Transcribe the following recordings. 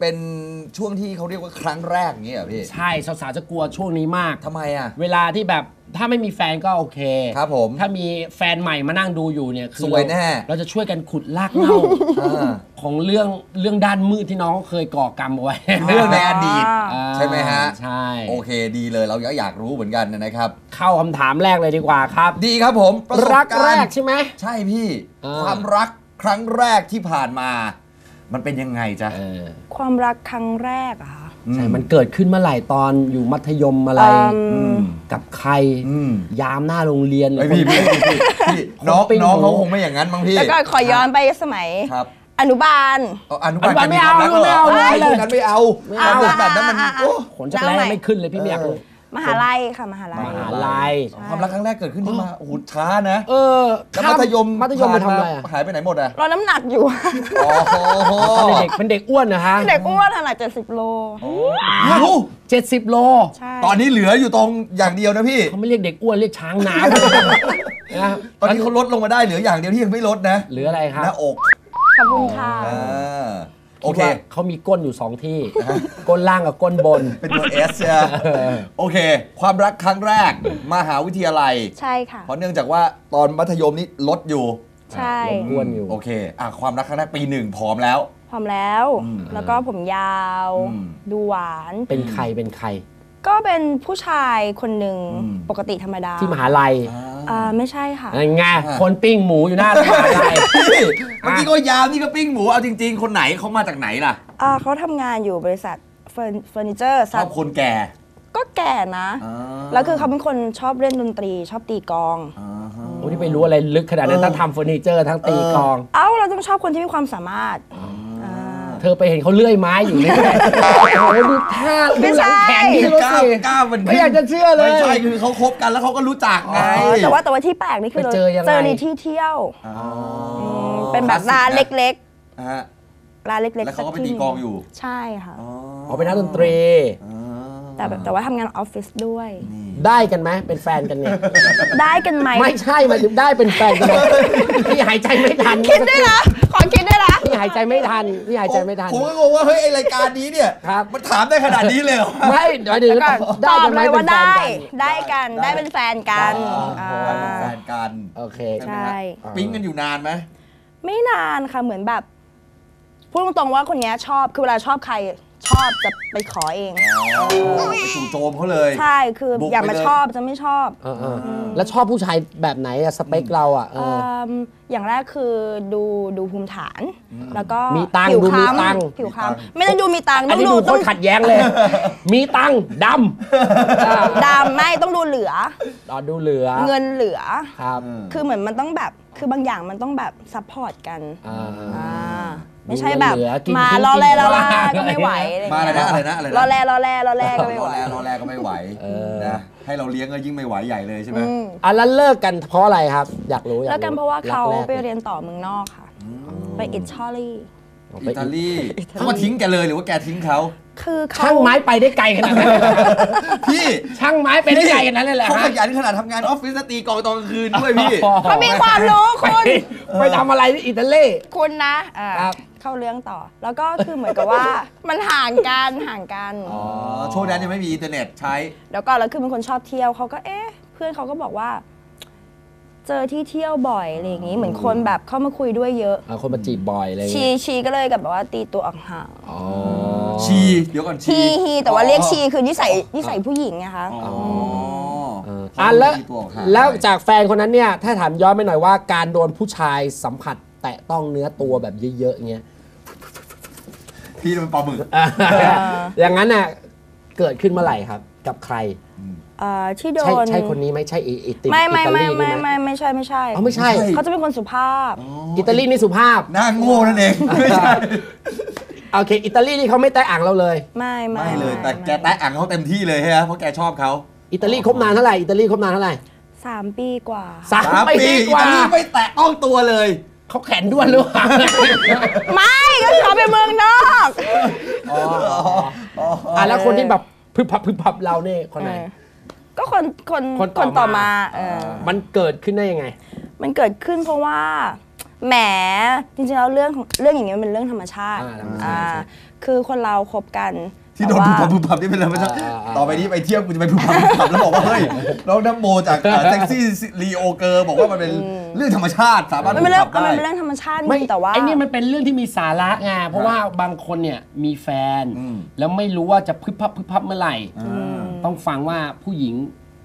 เป็นช่วงที่เขาเรียกว่าครั้งแรกอย่างเงี้ยเหรอพี่ใช่สาวๆจะกลัวช่วงนี้มาก ทำไมอะ เวลาที่แบบถ้าไม่มีแฟนก็โอเค ครับผมถ้ามีแฟนใหม่มานั่งดูอยู่เนี่ยคือสวยแน่ เราจะช่วยกันขุดลากเหง้าอ่าของเรื่องเรื่องด้านมืดที่น้องเขาเคยก่อกรรมเอาไว้เรื่องในอดีต อ่าใช่ไหมฮะ ใช่ โอเคดีเลยเราก็อยากรู้เหมือนกันนะครับ เข้าคำถามแรกเลยดีกว่าครับ ดีครับผมประสบรักการณ์แรกใช่ไหม ใช่พี่ อ่า ความรักครั้งแรกที่ผ่านมา มันเป็นยังไงจ๊ะ เออความรักครั้งแรกอะค่ะใช่มันเกิดขึ้นเมื่อไหร่ตอนอยู่มัธยมอะไร อืมอืมกับใคร อืม ยามหน้าโรงเรียนหรืไออพี่คนพี่พี่พี่น้องปิ้งน้องหมู เขาคงไม่อย่างนั้นมั้งพี่ แล้วก็ขอย้อนไปสมัย ครับอนุบาล เอาอนุบาลอนุบาลไม่เอากันมีควไม่เอารักหรเลยช่วงนั้นไม่เอา ไม่ควาเอามรักแบบนั้นมันอะอะโอ้ ขนจักรแร้ไม่ขึ้นเลยพี่ไม่อยากรู้ มหาลัยค่ะมหาลัย มหาลัย ความรักครั้งแรกเกิดขึ้นที่มาโอ้โหช้านะเออแล้วมัธยมมัธยมไปทำอะไรอะหายไปไหนหมดอะรอน้ำหนักอยู่ โอ้โหตอนเด็กเป็นเด็กอ้วนนะฮะเด็กอ้วนขนาดเจ็ดสิบโลโอ้โหเจ็ดสิบโล ใช่ ตอนนี้เหลืออยู่ตรงอย่างเดียวนะพี่เขาไม่เรียกเด็กอ้วนเรียกช้างน้ำนะตอนนี้เขาลดลงมาได้เหลืออย่างเดียวที่ยังไม่ลดนะหรืออะไรครับหน้าอกขอบคุณค่ะอ่า โอโอเคเคเขามีก้นอยู่สองที่ ก้นล่างกับก้นบน เป็นตัว S ใช่ไหมโอเค ความรักครั้งแรกมหาวิทยาลัย ใช่ค่ะ เพราะเนื่องจากว่าตอนมัธยมนี้ลดอยู่ ใช่ลดอ้วนอยู่ โอเคอะความรักครั้งแรกปีหนึ่งผอมแล้ว พร้อมแล้วอืมแล้วก็ผมยาว อืม ดูหวาน เป็นใครเป็นใคร ก็เป็นผู้ชายคนหนึ่งอืมปกติธรรมดาที่มหาลัยอ่าไม่ใช่ค่ะอะไรไงคนปิ้งหมูอยู่หน้ามหาลัยพี่เมื่อกี้ก็ยาวนี่ก็ปิ้งหมูเอาจริง ๆ คนไหนเขามาจากไหนล่ะอ่าเขาทำงานอยู่บริษัทเฟอร์เฟอร์นิเจอร์ชอบคนแก่ ก็แก่นะอ่าแล้วคือเขาเป็นคนชอบเล่นดนตรี ชอบตีกลองอ่าฮะโอ้ที่ไปรู้อะไรลึกขนาดนั้นเออทั้งทำเฟอร์นิเจอร์ทั้งตีกลอง เอ้าเราต้องชอบคนที่มีความสามารถา เธอไปเห็นเขาเลื่อยไม้อยู่เลยโอ้โหดูท่าไม่ดูหใช่ลังแขนนี่รู้ก้าวสิ ก้าวมันไม่อยากจะเชื่อเลย ไม่ใช่คือเขาคบกันแล้วเขาก็รู้จักไง อ๋อแต่ว่าแต่ว่าที่แปลกนี่คือไปเราเจอยังไงเจอในที่เที่ยวอ๋อมเป็นแบบร้านเล็กๆฮะๆร้านเล็กๆแล้วเขาก็ไปสัตีที่กลองอยู่ ใช่ค่ะ อ๋ออ๋อเป็นนักดนตรี อ่า แต่แบบแต่ว่าทำงานออฟฟิศด้วย ได้กันไหมเป็นแฟนกันเนี่ย ได้กันไหมไม่ใช่หมายถึงได้เป็นแฟนกันไหมพี่หายใจไม่ทันคิดด้วยนะขอคิดด้วยนะพี่หายใจไม่ทันพี่หายใจไม่ทัน ผมก็งงว่าเฮ้ยไอรายการนี้เนี่ยครับ มันถามได้ขนาดนี้เลยเหรอไม่หมายถึงแล้วก็ตได้อบกันไหมเลยเป็ว่านแฟนได้กันได้กันได้ได้เป็นแฟนกันอ๋ออ่าเป็นแฟนกันโอเคใช่ปิ๊งกันอยู่นานไหมไม่นานค่ะเหมือนแบบพูดตรงๆว่าคนเนี้ยชอบคือเวลาชอบใคร ชอบจะไปขอเองอ๋อไปจู่โจมเขาเลย ใช่คือบุกไปอย่ามาเลย ชอบจะไม่ชอบเออเออแล้วชอบผู้ชายแบบไหนอะสเปคเราอะเออ เอิ่มอย่างแรกคือดูดูภูมิฐาน แล้วก็มีตังค์ผิวดูมีคล้ำตังค์ ผิวคล้ำไม่ได้ดูมีตังค์อัต้นองนี้ดูดูคต้อนงขัดแย้งเลย มีตังค์ดำดำไม่ต้องดูเหลือรอดูเหลือเงินเหลือ ครับ คือเหมือนมันต้องแบบคือบางอย่างมันต้องแบบซัพพอร์ตกัน อ่า อ่า ไม่ใช่แบบเหลือกินมากินรอแลกินรอลากินก็ไม่ไหวอะไรมาอะไรเงี้นะยอะไรนะอะไรนะรอแลรอแลรอแลก็ไม่รไหอวแลรอแลก็ไม่ไหวเออ นะให้เราเลี้ยงก็ยิ่งไม่ไหวใหญ่เลยใช่ไหมอืมอะแล้วเลิกกันเพราะอะไรครับ อยากรู้อยากรู้แล้วกันเพราะว่าเขากแกไปเรียนต่อเมืองนอกค่ะ ไปอิตาลี อ๋ออิไปตาลีเขามาทิ้งแกเลยหรือว่าแกทิ้งเขาคือเขาช่างไม้ไปได้ไกลขนาดนั้นพี่ช่างไม้ไปได้ไกลขนาดนั้นเลยเหรอเขาขฮะยันขนาดทำงานออฟฟิศแล้วตีกลองตอนกลางคืนด้วยพี่เขามีความรู้คุณไปทำอะไรที่อิตาลีคุณนะอ่าครับเข้าเรื่องต่อ แล้วก็คือเหมือนกับว่ามันห่างกันห่างกันอ๋อช่วงนั้นยังไม่มีอินเทอร์เน็ตใช้ แล้วก็แล้วคือเป็นคนชอบเที่ยวเขาก็เอ๊ะ เพื่อนเขาก็บอกว่า เจอที่เที่ยวบ่อยอะไรอย่างงี้ เหมือนคนแบบเข้ามาคุยด้วยเยอะอะคนมาจีบบ่อยอะไรอย่างชีเงี้ยชีก็เลยกับแบบว่าตีตัวออกห่างอ๋อ ชีเดี๋ยวก่อนชีฮีฮีแต่ว่าเรียกชีคือนิสัยนิสัยผู้หญิงไงคะ อ๋อเอออะแล้วตีตัวออกห่างแล้วจากแฟนคนนั้นเนี่ย ถ้าถามย้อนไปหน่อยว่าการโดนผู้ชายสัมผัสแตะต้องเนื้อตัวแบบเยอะๆเงี้ยพี่เป็นปลาหมึก อย่างนั้นน่ะเกิดขึ้นเมื่อไหร่ครับ กับใคร เอ่อที่โดใช่นใช่คนนี้ไหมใช่อิอิติไม่ไม่อิตาไม่ลีไม่นี่ไหมไม่ไม่ใช่ไม่ใช่อ๋อไม่ใช่ไม่ใช่เขาจะเป็นคนสุภาพ อิตาลีนี่สุภาพหน้าโง่นั่นเองไม่ใช่โอเคอิตาลีนี่เขาไม่แตะอ่างเราเลย ไม่ไม่ไม่เลยแต่ไม่แกแตะอ่างเขาเต็มที่เลยใช่ไหมเพราะแกชอบเขา อิตาลีคบนานเท่าไหร่อิตาลีคบนานเท่าไหร่สามปีกว่า สามสามปีปีกว่าอิตาลีไม่แตะต้องตัวเลย เขาแขนด้วนหรือเปล่าไม่ก็เขาไปเมืองนอกอะแล้วคนที่แบบพึบพับพึบพับเราเนี่ยคนไหน เออ ก็คนคนคนต่อต่อมามา เออมันเกิดขึ้นได้ยังไง มันเกิดขึ้นเพราะว่าแหมจริงๆแล้วเรื่องของเรื่องอย่างนี้มันเป็นเรื่องธรรมชาติอ่าธรรมชาติ อ่าคือคนเราคบกันที่โดนแต่ผูว่ากพับผูกพับนี่เป็นอะไรไม่ใช่อ่าอ่า ต่อไปนี้ไปเที่ยวกูจะไปผูกพับผูกพับแล้วบอกว่าเฮ้ยน้องน้ำโมจากเซ็กซี่ลีโอเกอร์บอกว่ามันเป็นเรื่องธรรมชาติสามารถมันผูเป็นกเรื่องพับได้มันเป็นเรื่องธรรมชาติจไม่ริงๆแต่ว่า ไอ้นี่มันเป็นเรื่องที่มีสาระไงเพราะว่าบางคนเนี่ยมีแฟน อืมแล้วไม่รู้ว่าจะพึบพับพึบพับเมื่อไหร่อ่า ต้องฟังว่าผู้หญิง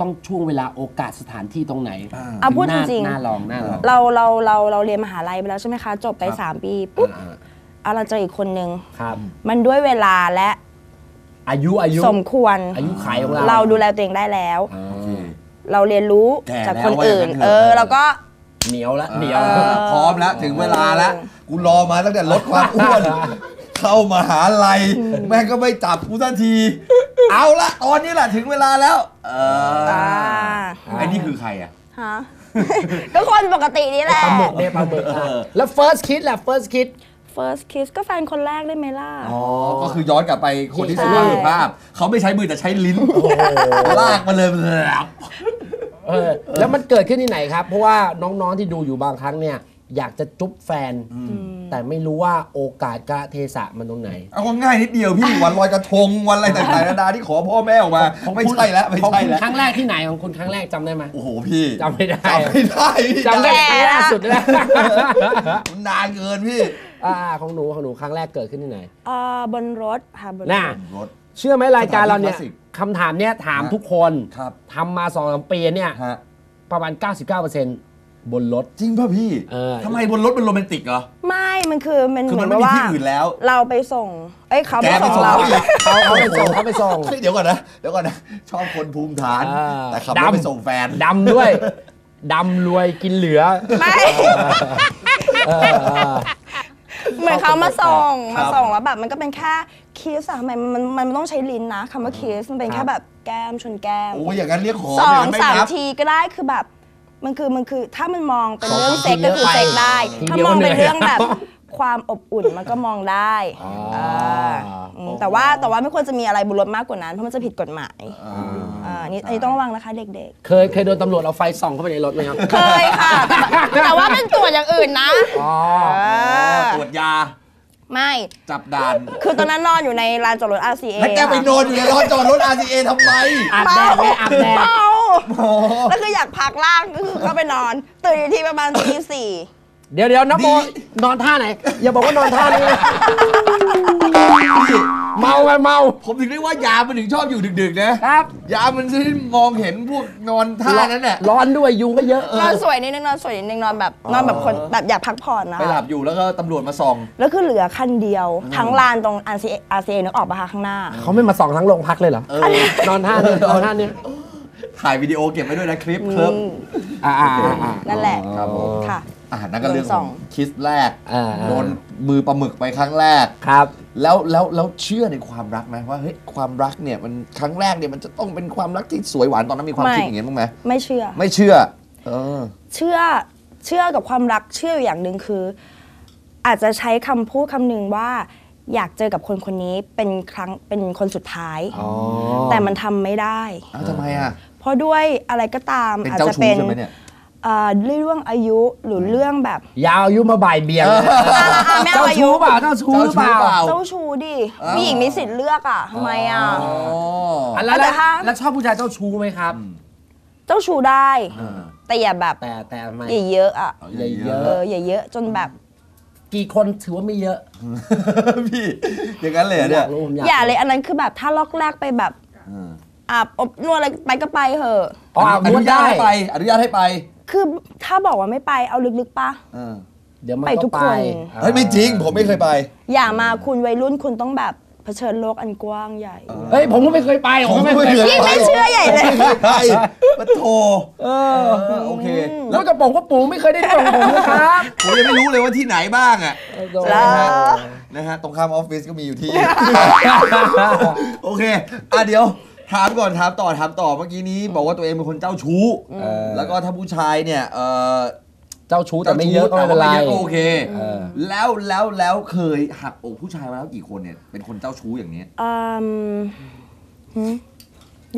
ต้องช่วงเวลาโอกาสสถานที่ตรงไหนอ่าเอาพูดน่จริงๆ น่าลองน่าลอง เราเราเราเราเรียนมหาลัยไปแล้วใช่ไหมคะ จบไป ครับ 3 ปีปุ๊บอ่าเอาเราเจออีกคนนึง ครับ มันด้วยเวลาและอายุอายุ สมควร อายุไขของเราเราดูแลตัวเองได้แล้ว อ่าโอเคเราเรียนรู้แก่จากแล้วคนอื่นว่าอย่างนั้นเถอะ เออเราก็ เหนียวละเหเดี๋นียยววพร้อมแล้วถึงเวลาแล้วกูรอมาตั้งแต่ลดความอ้วน เข้ามาหาลัยแม่งก็ไม่จับกูสักที เอาละตอนนี้แหละถึงเวลาแล้ว เอออ่าไอ้นี่คือใครอะฮะ ก็คนปกตินี่แหละ ปลาหมึกเนี่ยปลาหมึกอะแล้ว first kiss แหละ first kiss first kiss ก็แฟนคนแรกได้ไหมล่ะ อ๋อก็คือย้อนกลับไปคนที่ใช่สุภาพสุภาพ เขาไม่ใช้มือแต่ใช้ลิ้นลากมาเลยแบบเออแล้วมันเกิดขึ้นที่ไหนครับ เพราะว่าน้องๆที่ดูอยู่บางครั้งเนี่ย อยากจะจุ๊บแฟน แต่ไม่รู้ว่าโอกาสกระเทศะมันตรงไหน เอาก็ง่ายนิดเดียวพี่วันลอยกระทงวันอะไรต่างๆนานาที่ขอพ่อแม่ออกมาของไม่คุณใช่แล้วไม่ของใช่คุณแล้วครั้งแรกที่ไหนของคุณครั้งแรกจำได้ไหมโอ้โหพี่จำไม่ได้จำไม่ได้พี่จำได้ครั้งล่าสุดแล้วมันนานเกินพี่อ่าของหนูของหนูครั้งแรกเกิดขึ้นที่ไหนอ่าบนรถค่ะบนรถน่ะรถ เชื่อไหมรายการเราเนี่ยสถานที่คลาสสิกคำถามเนี้ยถามฮะ ทุกคนครับทำมาสองสามปีเนี่ยฮะ ประมาณ 99% บนรถ จริงป่ะพี่เออ ทำไมบนรถเป็นโรแมนติกเหรอ ไม่มันคือมันคือเหมัมือนนไม่มีว่าที่อื่นแล้ว เราไปส่ง เอ้ยเขาแกไปไปส่งส่งเรา เขาอีกเขาเขาไปส่งเขาไปส่ง เฮ้ยเดี๋ยวก่อนนะ เดี๋ยวก่อนนะ ชอบคนภูมิฐาน อ่าแต่ขับรถไปดำ ส่งแฟน ดำด้วย ดำรวยกินเหลือ ไม่เออเออเหมือนเขามาส่งครับ มาส่งแล้วแบบมันก็เป็นแค่คิสอะทำไมมันมันมันต้องใช้ลิ้นนะคำว่าคิสมันเป็นแค่แบบแก้มชนแก้มโอ้ยอย่างนั้นเรียกขอสองย่นั้นไม่สามนับทีก็ได้คือแบบ มันคือมันคือถ้ามันมองเป็นสองเรื่องสามเซ็กก็คือทีเยอะไปเซ็กได้ทีถ้าเดียวมองเป็นเหนื่อยเรื่องแบบความอบอุ่นมันก็มองได้อ๋อเอออืมแต่ว่าแต่ว่าไม่ควรจะมีอะไรบนรถมากกว่านั้นเพราะมันจะผิดกฎหมายอ่าอ่าอันนี้อันนี้ต้องระวังนะคะเด็กเคยเคยโดนตำรวจเอาไฟส่องเข้าไปในรถไหมครับๆเคยค่ะ แต่แต่ว่าเป็นตรวจอย่างอื่นนะอ๋อเออตรวจยาไม่ จับด่าน คือตอนนั้นนอนอยู่ในลานจอดรถ RCA แล้วแกไปนอนอยู่ในรถจอดรถ RCA ทำไมอาบแดดไงอาบแดดเมาโอ้ แล้วคืออยากพักล่างก็คือเข้าไปนอน ตื่นอีกทีประมาณตีสี่เดี๋ยวเดี๋ยวน้ำโมนอนท่าไหน อย่าบอกว่านอนท่านี้นะเมาไปเมา ผมถึงได้ว่ายามันถึงชอบอยู่ดึกๆ นะ ครับ ยามันจะได้มองเห็นพวกนอนท่านั้นแหละร้อนด้วยยุงก็เยอะนอนสวยนิดนึงนอนสวยนิดนึงนอนแบบนอนแบบคนแบบอยากพักผ่อนนะไปหลับอยู่แล้วก็ตำรวจมาส่อง แล้วคือเหลือคันเดียว ทั้งลานตรง RCA RCA นึกออกปะคะข้างหน้า เขาไม่มาส่องทั้งโรงพักเลยเหรอเออนอนท่านี้นอนท่านี้ ถ่ายวิดีโอเก็บไว้ด้วยนะคลิปครับอืมอ่าอ่าอ่าอ่านั่นแหละครับผมค่ะอ่านั่นก็เรื่องโดนส่ขอองงคิสแรกอ่าโดนมือปลาหมึกไปครั้งแรกครับ แล้วแล้วแล้วเชื่อในความรักไหมว่าเฮ้ยความรักเนี่ยมันครั้งแรกเนี่ยมันจะต้องเป็นความรักที่สวยหวานตอนนั้นมีความไม่คิดอย่างเงี้ยบ้างไหมไม่เชื่อ ไม่เชื่อเออเชื่อเชื่อกับความรักเชื่ออยู่อย่างหนึ่งคือ อาจจะใช้คำพูดคำหนึ่งว่าอยากเจอกับคนคนนี้เป็นครั้งเป็นคนสุดท้ายอ๋อแต่มันทำไม่ได้อ้าวทำไมอะ เพราะด้วยอะไรก็ตามเป็นอาจเจ้าจะชู้เป็นใช่ไหมเนี่ยเอ่อเรื่องอายุหรือเรื่องแบบยาวอายุมาบ่ายเบียงอะไม่เจ้าเอาอายุชู้เปล่าเจ้าชู้หรือเปล่าเจ้าชู้เปล่า เจ้าชู้ดิอ้าวผู้หญิงมีสิทธิ์เลือกอะทำไมอะ อ๋ออะแล้วแต่แล้วถ้า แล้วชอบผู้ชายเจ้าชู้ไหมครับ เจ้าชู้ได้เออแต่อย่าแบบแต่แต่ทำไม อย่าเยอะอะเอาอย่าเยเยอะ เอออย่าเยอะจนแบบ กี่คนถือว่าไม่เยอะพี่อย่างนั้นเลยเหรออเนี่ยยากรู้ผมอยากอย่าเลยอันนั้นคือแบบถ้าล็อกแรกไปแบบ เออ อาบอบนวดอะไรไปก็ไปเถอะ อ๋ออาบอนวนุดญาตได้ให้ไป อนุญาตให้ไปคือถ้าบอกว่าไม่ไปเอาลึกๆปะ เออเดี๋ยวมันไปทุก็กไปคนเฮ้ยไม่จริง ผมไม่เคยไป อย่ามาคุณวัยรุ่นคุณต้องแบบเผชิญโลกอันกว้างใหญ่ เฮ้ย ผมก็ไม่เคยไปผมก็ไม่เคยผมก็ไม่เคยยิ่งไม่เชื่อใหญ่เลยผมไม่เคยไปปะโทเอเอออโอเค แล้แล้ววกระป๋องกระปูไม่เคยได้ส่งผมนะครับผมยังไม่รู้เลยว่าที่ไหนบ้างอะเหรอนะฮะ ตรงข้ามออฟฟิศก็มีอยู่ที่ โอเค อะเดี๋ยว ถามก่อนถามต่อถามต่อเมื่อกี้นี้บอกว่าตัวเองเป็นคนเจ้าชู้ เออแล้วก็ถ้าผู้ชายเนี่ยเออเจ้าชู้แต่ไม่เยอะก็ไม่แต่เป็นไรว่าไม่เยอะก็โอเค เออ แล้วแล้วแล้วเคยหักอกผู้ชายมาแล้วกี่คนเนี่ยเป็นคนเจ้าชู้อย่างนี้อืมหืม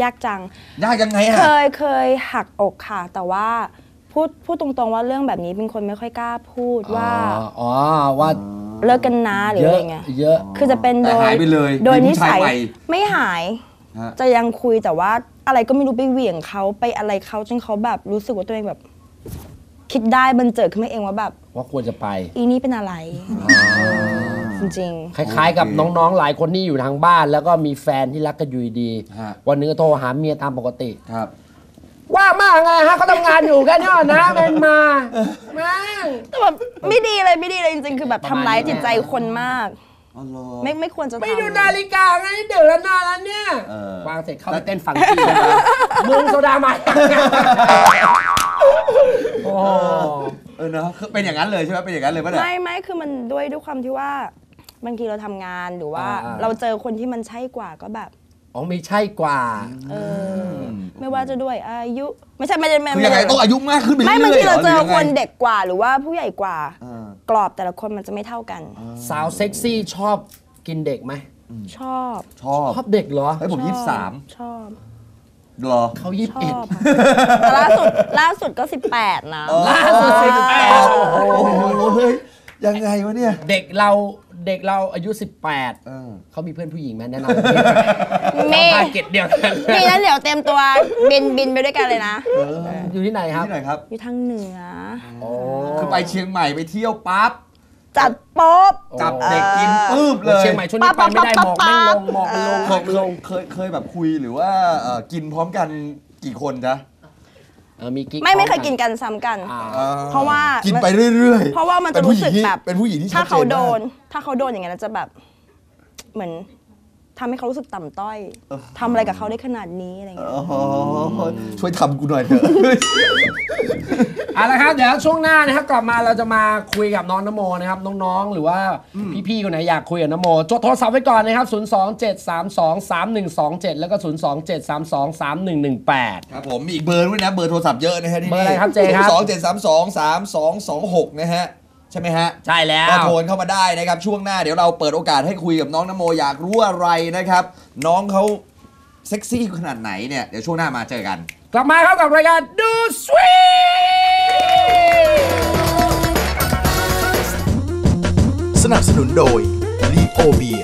ยากจัง ยากยังไงเคอะยเคยหักอกค่ะ แต่ว่าพูดพูดตรงๆว่าเรื่องแบบนี้เป็นคนไม่ค่อยกล้าพูดว่าอ๋ออ๋อว่าเลิกกันนะหรือเยอะไรอะเงี้ย เยอะ คือจะเป็นโดแต่ยหายไปเลยโดยมีนิผู้ชายสัยใหม่ ไม่หาย ฮะ จะยังคุยแต่ว่าอะไรก็ไม่รู้ไปเหวี่ยงเขาไปอะไรเขาจนเขาแบบรู้สึกว่าตัวเองแบบ คิดได้บันเจิดขึ้นมาเองว่าแบบ ว่าควรจะไป อีนี่เป็นอะไรจริง คล้ายๆ กับน้องๆ หลายคนที่อยู่ทางบ้าน แล้วก็มีแฟนที่รักกันอยู่ดีฮะๆวันหนึงก็โทรหาเมียตามปกติ ครับ ว่ามากไงฮะเขาทำงานอยู่แค่นี้นะเป็นมาแม่ง ๆ แต่แบบไม่ดีเลยไม่ดีเลยจริง ๆ คือแบบประมาณทำร้ายนี้จิตใจคนมาก อ๋อเหรอไม่ไม่ควรจะทำไม่ดูนาฬิกาไงเดี๋ยวแล้วนานแล้วเนี่ยเออวางเสร็จเข้าไปเต้นฝั่งจีนมึงโซดามาโอ้เออเนอะคือเป็นอย่างนั้นเลยใช่ไหมเป็นอย่างนั้นเลยป่ะเนี่ย ไม่ไม่คือมันด้วยด้วยความที่ว่าบางทีเราทำงานหรือว่าเราเจอคนที่มันใช่กว่าก็แบบ อ๋อไม่ใช่กว่าเอออไม่ว่าจะด้วยอายุ ไม่ใช่ไม่ได้ไม่คือยังไงต้องอายุมากขึ้นไปเรื่ไม่อยๆบางทีเราเจอหยังคไงนเด็กกว่าหรือว่าผู้ใหญ่กว่าเออกรอบแต่ละคนมันจะไม่เท่ากัน สาวเซ็กซี่ชอบกินเด็กไหมชอบชอบชอบเด็กเหรอเฮ้ยผมชอบยี่สิบสามชอบเหรอ เขายี่ชสิบเอ็ดอบค่ะแต่ล่าสุดล่าสุดก็ 18 นะ ล่าสุด18โอ้โหเฮ้ยยังไงวะเนี่ย เด็กเรา เด็กเราอายุเอ18อเขามีเพื่อนผู้หญิงไหมแนะนำมี ทาร์เก็ตเดียวกันมีนั้นเดี๋ยวเต็มตัวบินบินไปด้วยกันเลยนะ อยู่ที่ไหนครับ ที่ไหนครับ อยู่ทางเหนือโอ้คือไปเชียงใหม่ไปเที่ยวปั๊บจัดโป๊บ จับเด็กกินปื้บเลยเชียงใหม่ช่วงนี้ไปไม่ได้หมอกไม่ลงหมอกไม่ลงหมอกไม่ลง เคยเคยแบบคุยหรือว่าเอ่อกินพร้อมกันกี่คนจ๊ะ เออมีกิ๊กไม่ไม่เคยพร้อกินกันซ้ำกัน อ่าเพราะว่ากินไปเรื่อยๆเพราะว่ามันจะป็ผู้รู้สึกหญิงที่แบบเป็นผู้หญิงที่ถ้าชัเขาจนมกโดนถ้าเขาโดนอย่างนั้นจะแบบ เหมือนทำให้เขารู้สึกต่ำต้อยทำอะไรกับเขาได้ขนาดนี้อะไรเงี้ยโอ้โหช่วยทำกูหน่อยเถอะ เอาละครับเดี๋ยวช่วงหน้านะครับกลับมาเราจะมาคุยกับน้องนโมนะครับน้องๆ หรือว่าพี่ๆคนไหนอยากคุยกับนโมจดโทรศัพท์ไว้ก่อนนะครับ 027323127 แล้วก็ 027323118 ครับผมมีอีกเบอร์ด้วยนะ เบอร์โทรศัพท์เยอะนะฮะที่เบอร์อะไรครับเจครับ สองเจ็ดสามสองสามสองสองหกนะฮะ ใช่ไหมฮะใช่แล้วก็โทรเข้ามาได้นะครับ ช่วงหน้าเดี๋ยวเราเปิดโอกาสให้คุยกับน้องนโมอยากรู้อะไรนะครับ น้องเขาเซ็กซี่ขนาดไหนเนี่ยเดี๋ยวช่วงหน้ามาเจอกัน กลับมาครับกับรายการดูสวีทสนับสนุนโดยลีโอเบีย